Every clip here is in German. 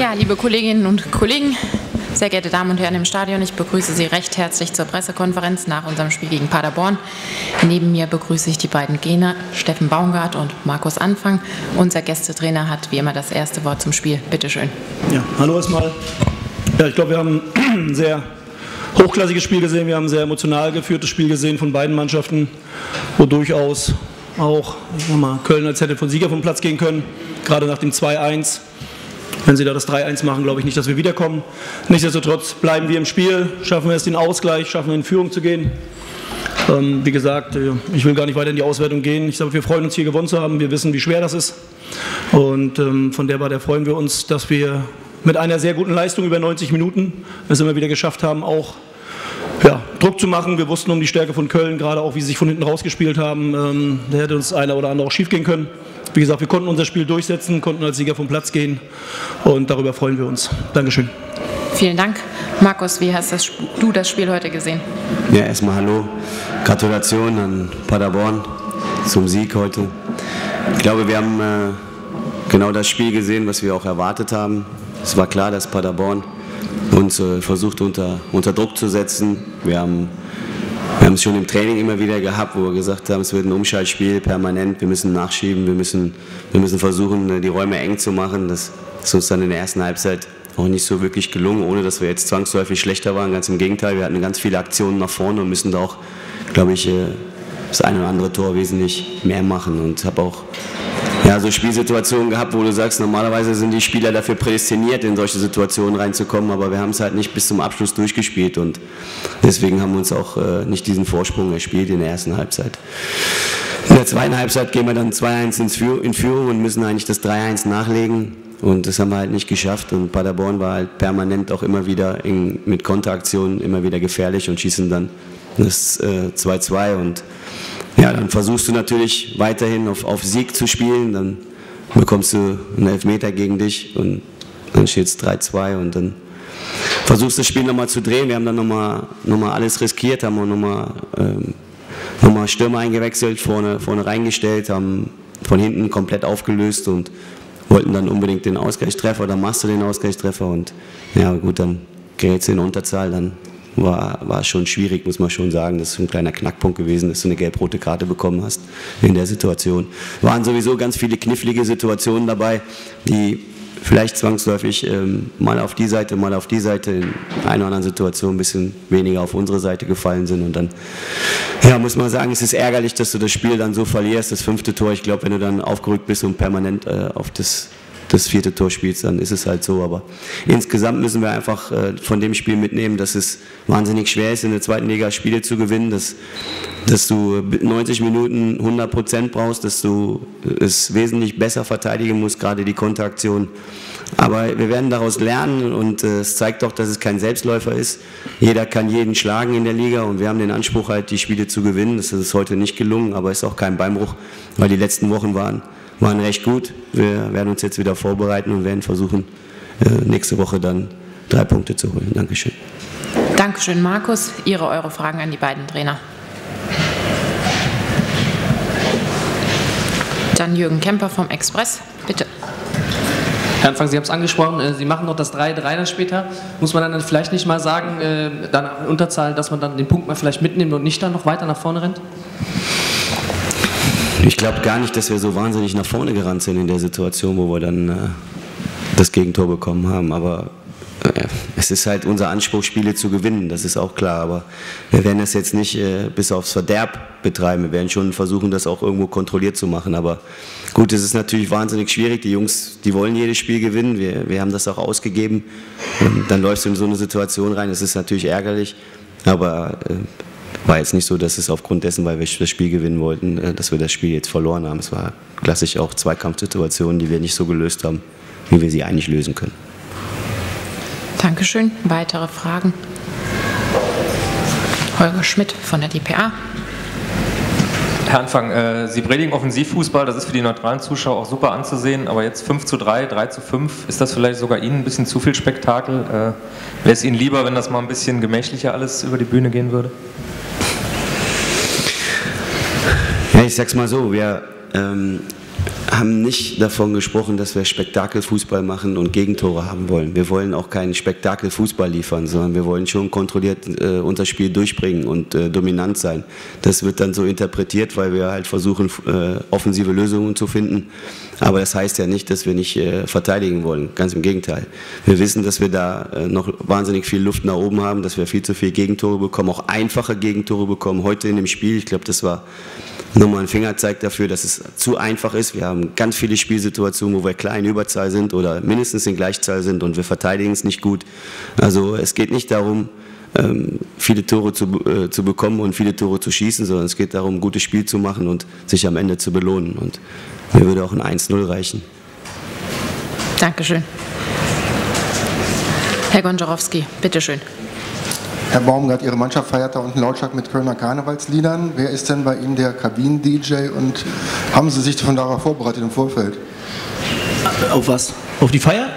Ja, liebe Kolleginnen und Kollegen, sehr geehrte Damen und Herren im Stadion, ich begrüße Sie recht herzlich zur Pressekonferenz nach unserem Spiel gegen Paderborn. Neben mir begrüße ich die beiden Gegner, Steffen Baumgart und Markus Anfang. Unser Gästetrainer hat wie immer das erste Wort zum Spiel. Bitte schön. Ja, hallo erstmal. Ja, ich glaube, wir haben ein sehr hochklassiges Spiel gesehen. Wir haben ein sehr emotional geführtes Spiel gesehen von beiden Mannschaften, wo durchaus auch mal, Köln als hätte von Sieger vom Platz gehen können, gerade nach dem 2-1. Wenn sie da das 3-1 machen, glaube ich nicht, dass wir wiederkommen. Nichtsdestotrotz bleiben wir im Spiel, schaffen wir es den Ausgleich, schaffen wir in Führung zu gehen. Ähm, wie gesagt, äh, ich will gar nicht weiter in die Auswertung gehen. Ich sage, wir freuen uns hier gewonnen zu haben. Wir wissen, wie schwer das ist. Und ähm, von der Warte freuen wir uns, dass wir mit einer sehr guten Leistung über 90 Minuten es immer wieder geschafft haben, auch ja, Druck zu machen. Wir wussten um die Stärke von Köln, gerade auch wie sie sich von hinten rausgespielt haben. Ähm, da hätte uns einer oder andere auch schief gehen können. Wie gesagt, wir konnten unser Spiel durchsetzen, konnten als Sieger vom Platz gehen und darüber freuen wir uns. Dankeschön. Vielen Dank. Markus, wie hast das, du das Spiel heute gesehen? Ja, erstmal hallo. Gratulation an Paderborn zum Sieg heute. Ich glaube, wir haben äh, genau das Spiel gesehen, was wir auch erwartet haben. Es war klar, dass Paderborn uns äh, versucht unter, unter Druck zu setzen. Wir haben wir haben es schon im Training immer wieder gehabt, wo wir gesagt haben, es wird ein Umschaltspiel permanent, wir müssen nachschieben, wir müssen, wir müssen versuchen, die Räume eng zu machen. Das ist uns dann in der ersten Halbzeit auch nicht so wirklich gelungen, ohne dass wir jetzt zwangsläufig schlechter waren. Ganz im Gegenteil, wir hatten ganz viele Aktionen nach vorne und müssen da auch, glaube ich, äh, das eine oder andere Tor wesentlich mehr machen. Und habe auch ja, so Spielsituationen gehabt, wo du sagst, normalerweise sind die Spieler dafür prädestiniert, in solche Situationen reinzukommen, aber wir haben es halt nicht bis zum Abschluss durchgespielt und deswegen haben wir uns auch äh, nicht diesen Vorsprung erspielt in der ersten Halbzeit. In der zweiten Halbzeit gehen wir dann 2-1 in Führung und müssen eigentlich das 3-1 nachlegen. Und das haben wir halt nicht geschafft. Und Paderborn war halt permanent auch immer wieder in, mit Konteraktionen immer wieder gefährlich und schießen dann das 2-2. Äh, und ja, dann versuchst du natürlich weiterhin auf, auf Sieg zu spielen, dann bekommst du einen Elfmeter gegen dich und dann steht es 3-2 und dann versuchst du das Spiel nochmal zu drehen. Wir haben dann nochmal noch mal alles riskiert, haben nochmal ähm, noch Stürmer eingewechselt, vorne, vorne reingestellt, haben von hinten komplett aufgelöst und wollten dann unbedingt den Ausgleichstreffer, dann machst du den Ausgleichstreffer und ja gut, dann gerätst du in Unterzahl, dann war, war schon schwierig, muss man schon sagen. Das ist ein kleiner Knackpunkt gewesen, dass du eine gelb-rote Karte bekommen hast in der Situation. Waren sowieso ganz viele knifflige Situationen dabei, die vielleicht zwangsläufig ähm, mal auf die Seite, mal auf die Seite in einer oder anderen Situation ein bisschen weniger auf unsere Seite gefallen sind. Und dann ja, muss man sagen, es ist ärgerlich, dass du das Spiel dann so verlierst, das fünfte Tor. Ich glaube, wenn du dann aufgerückt bist und permanent äh, auf das das vierte Tor spielst, dann ist es halt so. Aber insgesamt müssen wir einfach äh, von dem Spiel mitnehmen, dass es wahnsinnig schwer ist, in der zweiten Liga Spiele zu gewinnen, dass, dass du 90 Minuten 100 Prozent brauchst, dass du es wesentlich besser verteidigen musst, gerade die Konteraktion. Aber wir werden daraus lernen und äh, es zeigt doch, dass es kein Selbstläufer ist. Jeder kann jeden schlagen in der Liga und wir haben den Anspruch halt, die Spiele zu gewinnen. Das ist heute nicht gelungen, aber ist auch kein Beinbruch, weil die letzten Wochen waren waren recht gut. Wir werden uns jetzt wieder vorbereiten und werden versuchen, äh, nächste Woche dann drei Punkte zu holen. Dankeschön. Dankeschön, Markus. Ihre, eure Fragen an die beiden Trainer. Dann Jürgen Kemper vom Express. Bitte. Herr Anfang, Sie haben es angesprochen, äh, Sie machen noch das 3-3 dann später. Muss man dann vielleicht nicht mal sagen, äh, dann Unterzahl, dass man dann den Punkt mal vielleicht mitnimmt und nicht dann noch weiter nach vorne rennt? Ich glaube gar nicht, dass wir so wahnsinnig nach vorne gerannt sind in der Situation, wo wir dann äh, das Gegentor bekommen haben. Aber äh, es ist halt unser Anspruch, Spiele zu gewinnen, das ist auch klar. Aber wir werden das jetzt nicht äh, bis aufs Verderb betreiben. Wir werden schon versuchen, das auch irgendwo kontrolliert zu machen. Aber gut, es ist natürlich wahnsinnig schwierig. Die Jungs, die wollen jedes Spiel gewinnen. Wir, wir haben das auch ausgegeben. Und dann läufst du in so eine Situation rein. Das ist natürlich ärgerlich. Aber äh, war jetzt nicht so, dass es aufgrund dessen, weil wir das Spiel gewinnen wollten, äh, dass wir das Spiel jetzt verloren haben. Es war klassisch auch Zweikampfsituationen, die wir nicht so gelöst haben, wie wir sie eigentlich lösen können. Dankeschön. Weitere Fragen? Holger Schmidt von der DPA. Herr Anfang, äh, Sie predigen Offensivfußball, das ist für die neutralen Zuschauer auch super anzusehen, aber jetzt 5 zu 3, 3 zu 5, ist das vielleicht sogar Ihnen ein bisschen zu viel Spektakel? Äh, Wäre es Ihnen lieber, wenn das mal ein bisschen gemächlicher alles über die Bühne gehen würde? Ja, ich sag's mal so, wir ähm, haben nicht davon gesprochen, dass wir Spektakelfußball machen und Gegentore haben wollen. Wir wollen auch keinen Spektakelfußball liefern, sondern wir wollen schon kontrolliert äh, unser Spiel durchbringen und äh, dominant sein. Das wird dann so interpretiert, weil wir halt versuchen, äh, offensive Lösungen zu finden. Aber das heißt ja nicht, dass wir nicht äh, verteidigen wollen. Ganz im Gegenteil. Wir wissen, dass wir da äh, noch wahnsinnig viel Luft nach oben haben, dass wir viel zu viele Gegentore bekommen, auch einfache Gegentore bekommen. Heute in dem Spiel, ich glaube, das war nochmal ein Fingerzeig dafür, dass es zu einfach ist. Wir haben ganz viele Spielsituationen, wo wir klar in Überzahl sind oder mindestens in Gleichzahl sind und wir verteidigen es nicht gut. Also es geht nicht darum, ähm, viele Tore zu, äh, zu bekommen und viele Tore zu schießen, sondern es geht darum, ein gutes Spiel zu machen und sich am Ende zu belohnen. Und mir würde auch ein 1-0 reichen. Dankeschön. Herr Gonczarowski, bitteschön. Herr Baumgart, Ihre Mannschaft feiert da unten lautstark mit Kölner Karnevalsliedern. Wer ist denn bei Ihnen der Kabinen-DJ und haben Sie sich von darauf vorbereitet im Vorfeld? Auf was? Auf die Feier?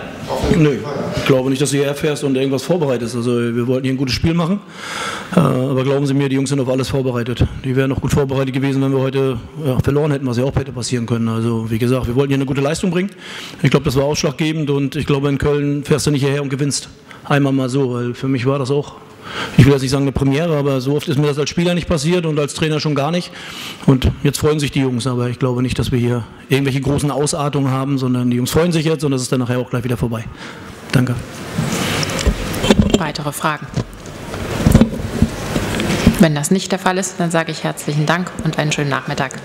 Nö, ich glaube nicht, dass du hierher fährst und irgendwas vorbereitest. Also wir wollten hier ein gutes Spiel machen, äh, aber glauben Sie mir, die Jungs sind auf alles vorbereitet. Die wären noch gut vorbereitet gewesen, wenn wir heute ja, verloren hätten, was ja auch hätte passieren können. Also wie gesagt, wir wollten hier eine gute Leistung bringen. Ich glaube, das war ausschlaggebend und ich glaube, in Köln fährst du nicht hierher und gewinnst. Einmal mal so, weil für mich war das auch ich will jetzt nicht sagen eine Premiere, aber so oft ist mir das als Spieler nicht passiert und als Trainer schon gar nicht. Und jetzt freuen sich die Jungs, aber ich glaube nicht, dass wir hier irgendwelche großen Ausartungen haben, sondern die Jungs freuen sich jetzt und das ist dann nachher auch gleich wieder vorbei. Danke. Weitere Fragen? Wenn das nicht der Fall ist, dann sage ich herzlichen Dank und einen schönen Nachmittag.